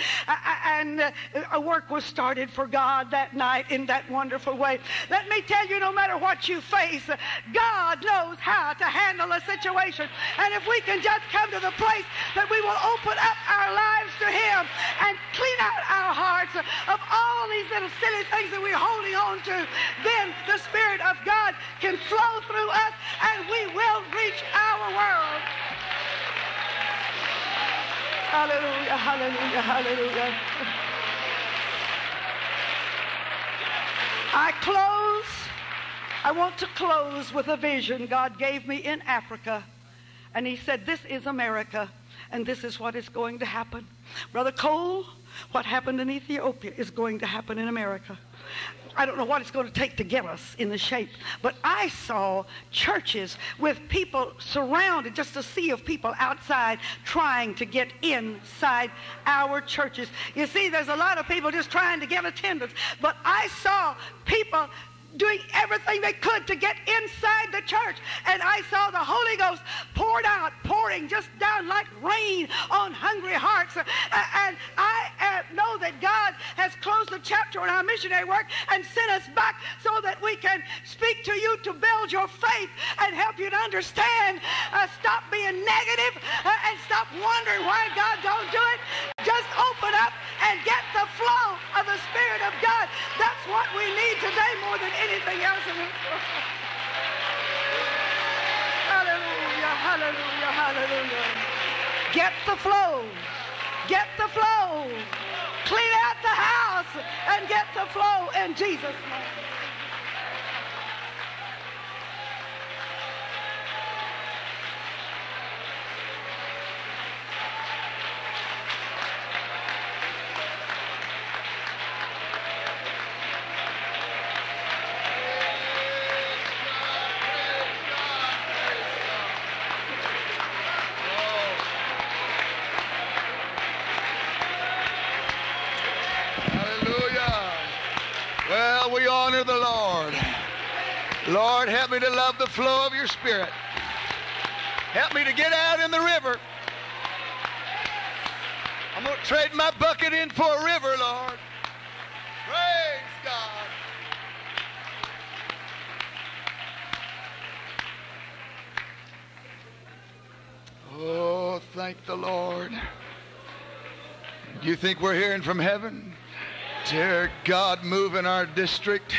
And uh, a work was started for God that night in that wonderful way. Let me tell you, no matter what you face, God knows how to handle a situation. And if we can just come to the place that we will open up our lives to Him and clean out our hearts of all these little silly things that we're holding on to, then the Spirit of God can flow through us and we will reach our world. Hallelujah, hallelujah, hallelujah. I close. I want to close with a vision God gave me in Africa. And He said, This is America, and this is what is going to happen. Brother Cole, what happened in Ethiopia is going to happen in America. I don't know what it's going to take to get us in the shape, but I saw churches with people surrounded, just a sea of people outside trying to get inside our churches. You see, there's a lot of people just trying to get attendance, but I saw people doing everything they could to get inside the church. And I saw the Holy Ghost poured out, pouring just down like rain on hungry hearts. And I uh, know that God has closed the chapter on our missionary work and sent us back so that we can speak to you to build your faith and help you to understand. Uh, stop being negative, uh, and stop wondering why God don't do it. Just open up and get the flow of the Spirit of God. That's what we need today more than anything else in. Hallelujah, hallelujah, hallelujah. Get the flow. Get the flow. Clean out the house and get the flow in Jesus' name. Me to love the flow of your spirit. Help me to get out in the river. I'm going to trade my bucket in for a river, Lord. Praise God. Oh, thank the Lord. Do you think we're hearing from heaven? Dear God, move in our district,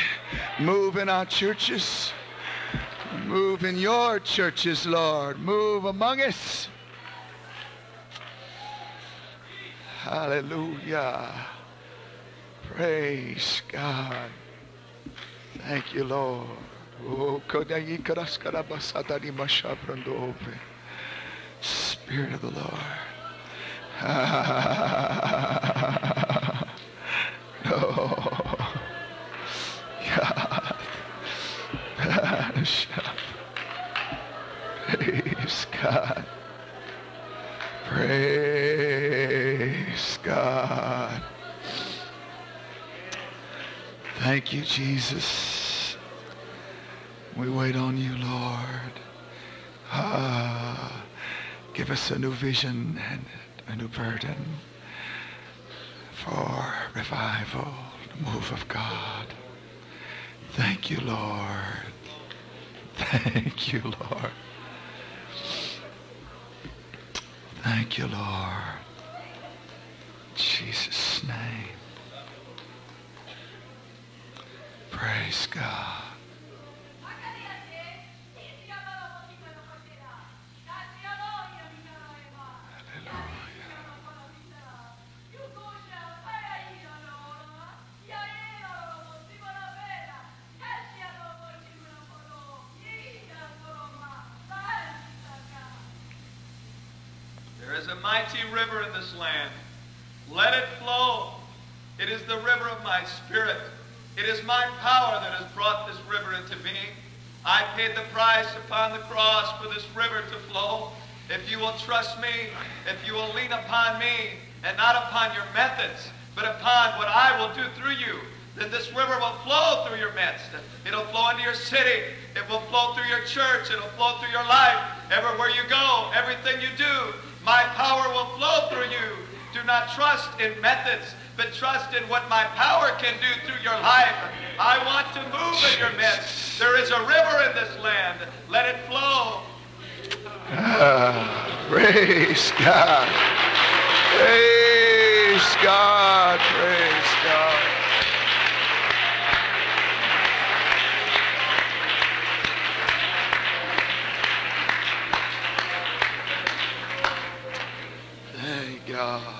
move in our churches, move in your churches, Lord. Move among us. Hallelujah. Praise God. Thank you, Lord. Oh, Spirit of the Lord. Jesus. We wait on you, Lord. Ah, give us a new vision and a new burden for revival, the move of God. Thank you, Lord. Thank you, Lord. Thank you, Lord. Jesus' name. Praise God. There is a mighty river in this land. Let it flow. It is the river of my spirit. Power that has brought this river into being. I paid the price upon the cross for this river to flow. If you will trust me, if you will lean upon me, and not upon your methods, but upon what I will do through you, then this river will flow through your midst. It'll flow into your city. It will flow through your church. It'll flow through your life. Everywhere you go, everything you do, my power will flow through you. Do not trust in methods, but trust in what my power can do through your life. I want to move in your midst. There is a river in this land. Let it flow. Ah, praise God. Praise God. Praise God. Thank God.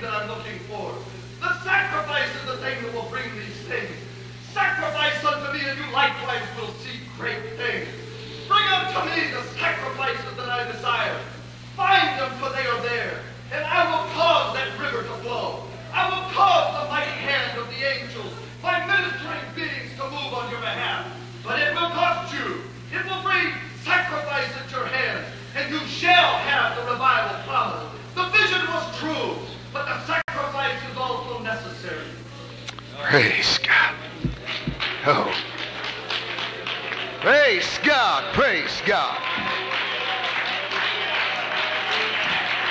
that I'm looking for. The sacrifice is the thing that will bring these things. Sacrifice unto me, and you likewise will Praise God. Oh. Praise God. Praise God.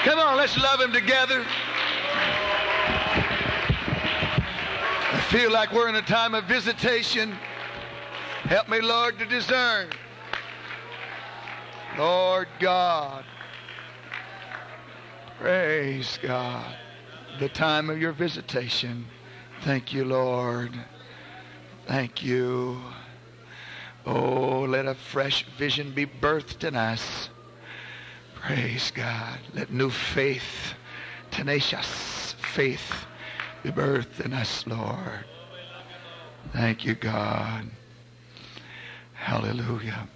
Come on, let's love him together. I feel like we're in a time of visitation. Help me, Lord, to discern. Lord God. Praise God. The time of your visitation. Thank you, Lord. Thank you. Oh, let a fresh vision be birthed in us. Praise God. Let new faith, tenacious faith, be birthed in us, Lord. Thank you, God. Hallelujah.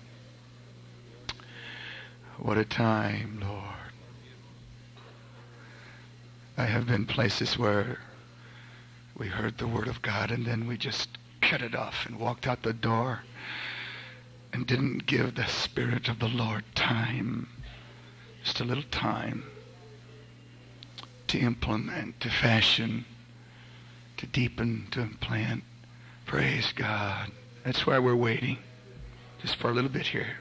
What a time, Lord. I have been places where we heard the word of God and then we just cut it off and walked out the door and didn't give the Spirit of the Lord time, just a little time to implement, to fashion, to deepen, to implant. Praise God. That's why we're waiting, just for a little bit here.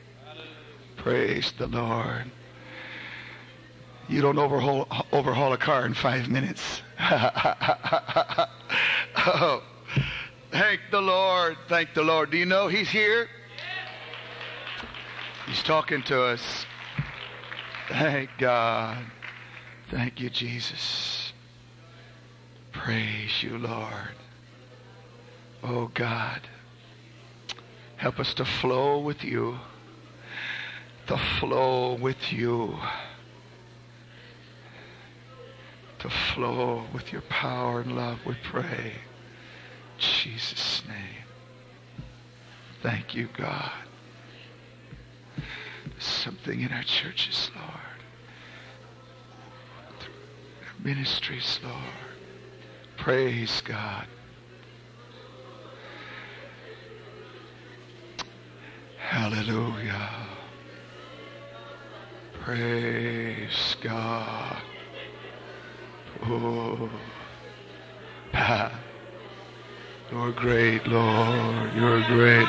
Praise the Lord. You don't overhaul, overhaul a car in five minutes. oh, thank the Lord. Thank the Lord. Do you know He's here? He's talking to us. Thank God. Thank you, Jesus. Praise you, Lord. Oh, God. Help us to flow with you. To flow with you. To flow with your power and love, we pray. In Jesus' name. Thank you, God There's something in our churches, Lord. Our ministries, Lord. Praise God. Hallelujah. Praise God. Oh. You're great, Lord. You're great,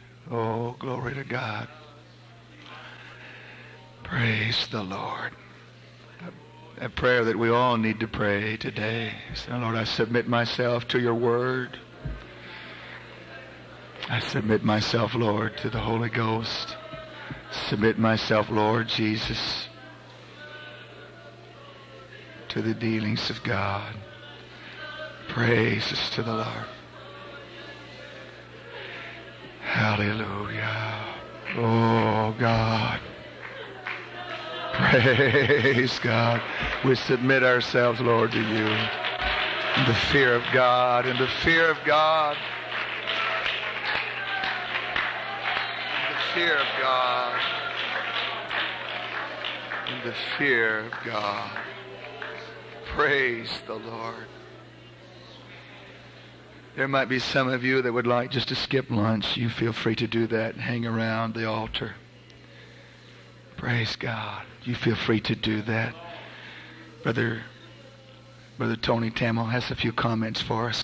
Oh, glory to God. Praise the Lord. A prayer that we all need to pray today. Say, Lord, I submit myself to your word. I submit myself, Lord, to the Holy Ghost. Submit myself, Lord Jesus, to the dealings of God. Praises to the Lord. Hallelujah. Oh, God. Praise God. We submit ourselves, Lord, to you. In the fear of God, in the fear of God. In the fear of God. In the fear of God. Praise the Lord. There might be some of you that would like just to skip lunch. You feel free to do that and hang around the altar. Praise God. You feel free to do that. Brother Brother Tony Tamil has a few comments for us.